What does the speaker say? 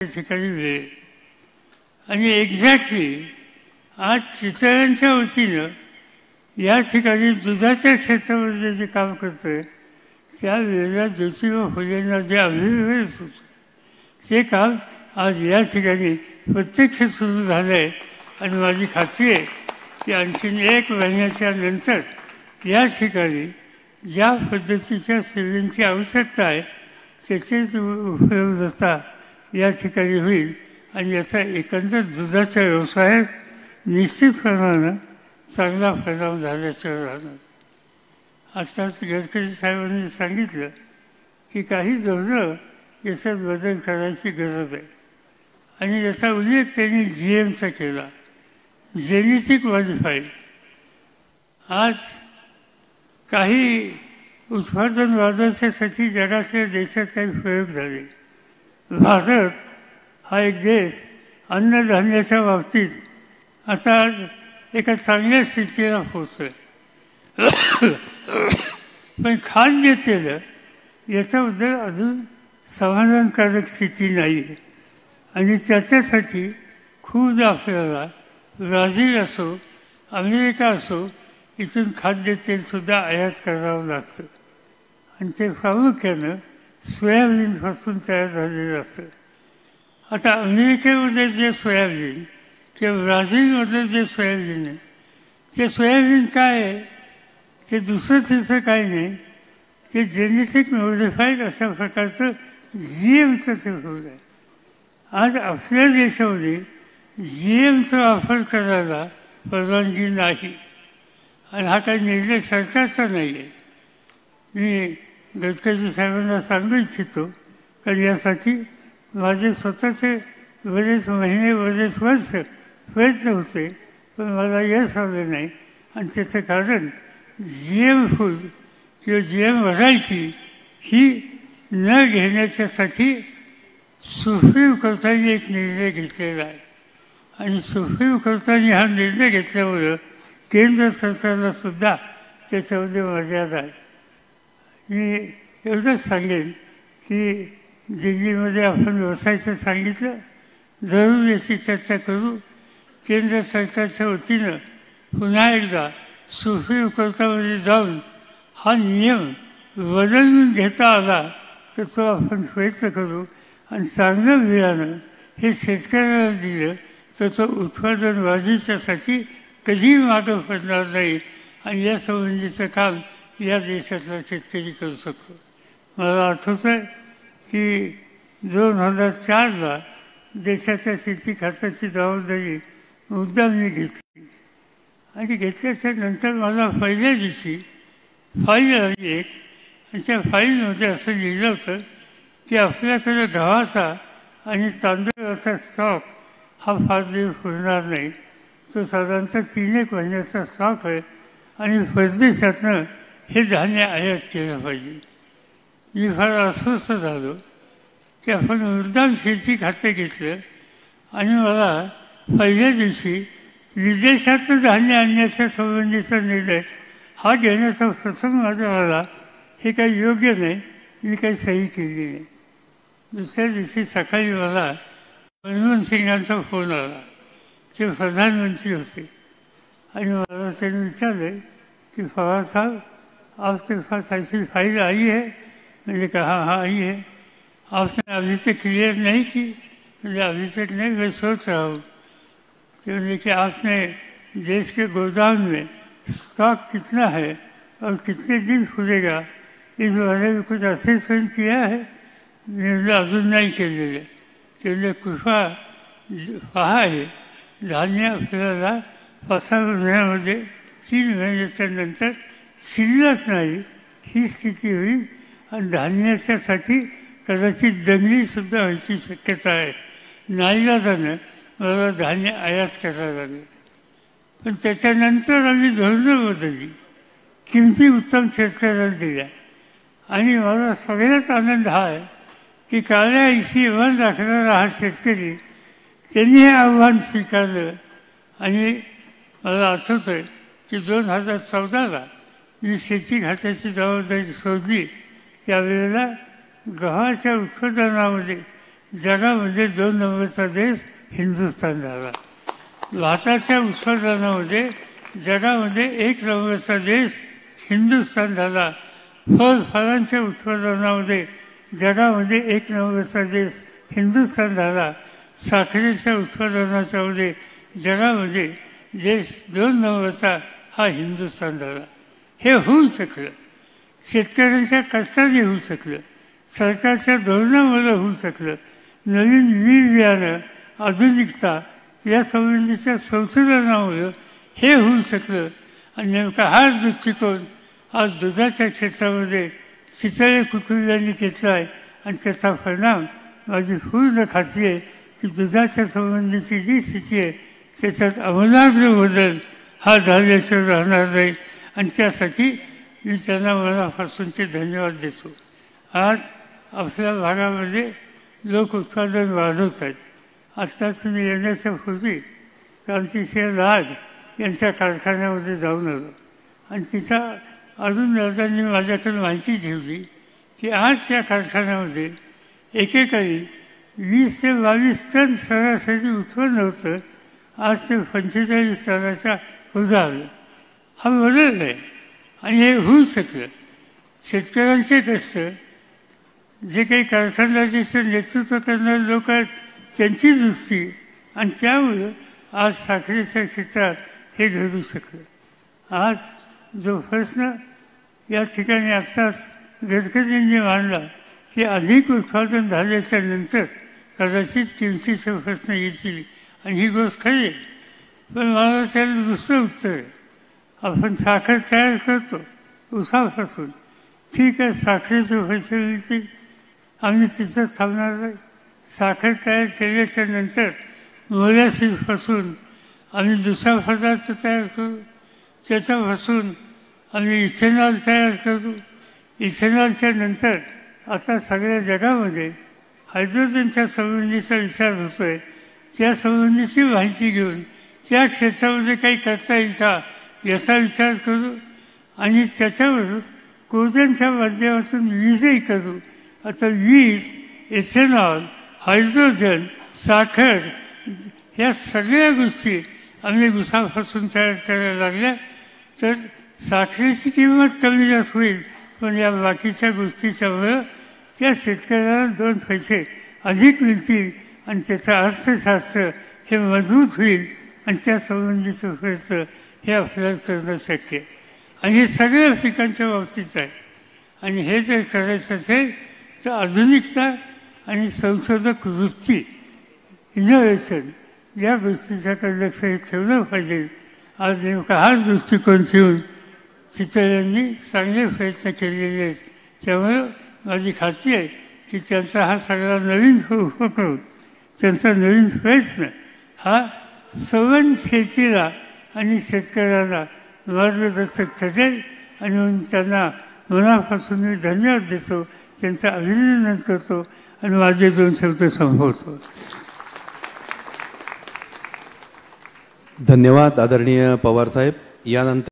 त्या ठिकाणी वेळ. आणि एक्झॅक्टली आज चितळ्यांच्या वतीनं या ठिकाणी दुधाच्या क्षेत्रामध्ये जे काम करतोय त्या वेळेला ज्योतिबा फुलेंना जे अभिप्राय होतं ते काम आज या ठिकाणी प्रत्यक्ष सुरू झालं आहे आणि माझी खात्री आहे की आणखीन एक महिन्याच्या नंतर या ठिकाणी ज्या पद्धतीच्या सेवेंची आवश्यकता आहे त्याचेच उपयोगता या ठिकाणी होईल. आणि याचा एकंदर दुधाच्या व्यवसायात निश्चितपणानं चांगला फायदा झाल्याचं राहणार. आत्ताच गडकरी साहेबांनी सांगितलं की काही धोरणं याच्यात बदल करायची गरज आहे. आणि याचा उल्लेख त्यांनी जी एमचा केला. जेनेटिक मॉडिफाईड आज काही उत्पादन वाढवण्यासाठी जगातल्या देशात काही प्रयोग झाले. भारत हा एक देश अन्नधान्याच्या बाबतीत आता एका चांगल्या स्थितीला पोचतोय पण खाद्य केलं याच्याबद्दल अजून समाधानकारक स्थिती नाही आहे आणि त्याच्यासाठी खूप आपल्याला ब्राझील असो अमेरिका असो इथून खाद्यतेलसुद्धा आयात करावं लागतं. आणि ते प्रामुख्यानं सोयाबीनपासून तयार झालेलं असतं. आता अमेरिकेमध्ये जे सोयाबीन किंवा ब्राझीलमध्ये जे सोयाबीन आहे ते सोयाबीन काय आहे? ते दुसरं तिसरं काही नाही. ते जेनेटिक मॉडिफाईड अशा प्रकारचं जी एमचं ते फूड आहे. आज आपल्या देशामध्ये जी एमचा वापर करायला परवानगी नाही. आणि हा काही निर्णय सरकारचा नाही आहे. मी गडकरी साहेबांना सांगू इच्छितो कारण यासाठी माझे स्वतःचे बरेच महिने बरेच वर्ष प्रयत्न होते पण मला यश आलं नाही. आणि त्याचं कारण जी एम फूड किंवा जी एम व्हरायटी ही न घेण्याच्यासाठी सुप्रीम कोर्टाने एक निर्णय घेतलेला आहे. आणि सुप्रीम कोर्टाने हा निर्णय घेतल्यामुळं केंद्र सरकारला सुद्धा त्याच्यामध्ये मर्यादा आहे. मी एवढंच सांगेन की दिल्लीमध्ये आपण बसायचं सांगितलं. जरूर याची चर्चा करू. केंद्र सरकारच्या वतीनं पुन्हा एकदा सुप्रीम कोर्टामध्ये जाऊन हा नियम बदलून घेता आला तर तो आपण प्रयत्न करू. आणि चांगलं बियाणं हे शेतकऱ्याला दिलं तर तो उत्पादन वाढीच्यासाठी कधीही मागं पडणार नाही. आणि या संबंधीचं काम या देशातला शेतकरी करू शकतो. मला आठवतं आहे की दोन हजार चारला देशाच्या शेती खात्याची जबाबदारी मुद्दामने घेतली. आणि घेतल्याच्या नंतर मला पहिल्या दिवशी फाईल आली एक. आणि त्या फाईलमध्ये असं लिहिलं होतं की आपल्याकडे गव्हाचा आणि तांदळाचा स्टॉक हा फार दिवस होणार नाही. तो साधारणतः तीन एक महिन्याचा स्टॉक आहे आणि परदेशातनं हे धान्य आयात केलं पाहिजे मी फार अस्वस्थ झालो. की आपण मुद्दाम शेती खाते घेतलं. आणि मला पहिल्या दिवशी विदेशातनं धान्य आणण्याच्या संबंधीचा निर्णय हा घेण्याचा प्रसंग माझा आला. हे काही योग्य नाही. मी काही सही केली नाही. दुसऱ्या दिवशी सकाळी मला मनमोहन सिंगांचा फोन आला. ते प्रधानमंत्री होते. आणि मला त्यांनी विचारले की पवार साहब आपके पास ऐसी फाइल आई है। मैंने कहा हाँ आई है। आपने अभी तक क्लियर नहीं की। मैंने अभी तक नहीं मैं सोच रहा हूँ क्योंकि कि आपने देश के गोदाम में स्टॉक कितना है और कितने दिन खुलेगा। इस बारे में कुछ असेसमेंट किया है मैंने अजून नाही केलेलं त्याने कृपा पहा आहे धान्य आपल्याला पाच सहा महिन्यामध्ये तीन महिन्याच्या नंतर शिल्लक नाही. ही स्थिती होईल आणि धान्याच्यासाठी कदाचित दंगलीसुद्धा व्हायची शक्यता आहे. नाईलाजानं मला धान्य आयात करायला लागेल पण त्याच्यानंतर आम्ही धोरणं बदलली. किमती उत्तम शेतकऱ्याला दिल्या. आणि मला सगळ्यात आनंद हा आहे की काळ्या ऐशी वन राखणारा हा शेतकरी त्यांनी हे आव्हान स्वीकारलं. आणि मला आठवतं आहे की दोन हजार चौदाला मी शेती खात्याची जबाबदारी शोधली. त्यावेळेला गव्हाच्या उत्पादनामध्ये जगामध्ये दोन नंबरचा देश हिंदुस्थान झाला. भाताच्या उत्पादनामध्ये जगामध्ये एक नंबरचा देश हिंदुस्थान झाला. फळ फळांच्या उत्पादनामध्ये जगामध्ये एक नंबरचा देश हिंदुस्थान झाला. साखरेच्या उत्पादनाच्यामध्ये जगामध्ये देश दोन नंबरचा हा हिंदुस्थान झाला. हे होऊ शकलं. शेतकऱ्यांच्या कष्टाने होऊ शकलं. सरकारच्या धोरणामुळे होऊ शकलं. नवीन निर्बियाणं आधुनिकता या संबंधीच्या संशोधनामुळं हे होऊ शकलं. आणि नेमका हाच दृष्टिकोन आज दुधाच्या क्षेत्रामध्ये चितळे कुटुंबियांनी घेतला आहे. आणि त्याचा परिणाम माझी पूर्ण खात्री आहे की दुधाच्या संबंधीची जी स्थिती आहे त्याच्यात अमूलाग्र बदल हा झाल्याशिवाय राहणार नाही. आणि त्यासाठी मी त्यांना मनापासूनचे धन्यवाद देतो. आज आपल्या भागामध्ये लोक उत्पादन वाढवत आहेत. आत्ताच मी येण्याच्या पूर्वी क्रांतिसिंह लाड यांच्या कारखान्यामध्ये जाऊन आलो. आणि तिचा अजून दादांनी माझ्याकडे माहिती ठेवली की आज त्या कारखान्यामध्ये एकेकाळी वीस ते बावीस टन सरासरी उत्पन्न होतं. आज ते पंचेचाळीस टनाच्या पुढं आलं. हा बदल आहे आणि हे होऊ शकलं शेतकऱ्यांचे असतं जे काही कारखानदारीचं नेतृत्व करणारे लोक आहेत त्यांची दृष्टी आणि त्यामुळं आज साखरेच्या क्षेत्रात हे घडू शकलं. आज जो प्रश्न या ठिकाणी आत्ताच गडकरींनी मांडला की अधिक उत्पादन झाल्याच्यानंतर कदाचित किमतीचे प्रश्न येतील आणि ही गोष्ट खरी आहे. पण मला त्याला दुसरं उत्तर आहे. आपण साखर तयार करतो उसापासून. ठीक आहे साखरेची फॅसिलिटी आम्ही तिथं थांबणार नाही. साखर तयार केल्याच्यानंतर मोल्यासीपासून आम्ही दुसरा पदार्थ तयार करू. त्याच्यापासून आम्ही इथेनॉल तयार करू. इथेनॉलच्या नंतर आता सगळ्या जगामध्ये हायड्रोजनच्या संबंधीचा विचार होतो आहे त्या संबंधीची माहिती घेऊन त्या क्षेत्रामध्ये काही करता येईल का? याचा विचार करू आणि त्याच्यावर कोजनच्या माध्यमातून वीजही करू. आता वीज इथेनॉल हायड्रोजन साखर ह्या सगळ्या गोष्टी आम्ही उसापासून तयार करायला लागल्या. तर साखरेची किंमत कमी जास्त होईल पण या बाकीच्या गोष्टीच्यामुळं त्या शेतकऱ्याला दोन पैसे अधिक मिळतील आणि त्याचं अर्थशास्त्र हे मजबूत होईल आणि त्या संबंधीचं प्रयत्न हे आपल्याला करणं शक्य आहे. आणि हे सगळ्या पिकांच्या बाबतीत आहे. आणि हे जर करायचं असेल तर आधुनिकता आणि संशोधक वृत्ती इनोव्हेशन या गोष्टीच्याकडे लक्ष हे ठेवलं पाहिजे. आज नेमका हाच दृष्टिकोन ठेवून चितळ्यांनी चांगले प्रयत्न केलेले आहेत. त्यामुळं माझी खात्री आहे की त्यांचा हा सगळा नवीन उपक्रम त्यांचा नवीन प्रयत्न हा सवन शेतीला आणि शेतकऱ्याला मार्गदर्शक ठरेल आणि म्हणून त्यांना मनापासून मी धन्यवाद देतो त्यांचं अभिनंदन करतो आणि माझे दोन शब्द संभवतो धन्यवाद आदरणीय पवार साहेब. यानंतर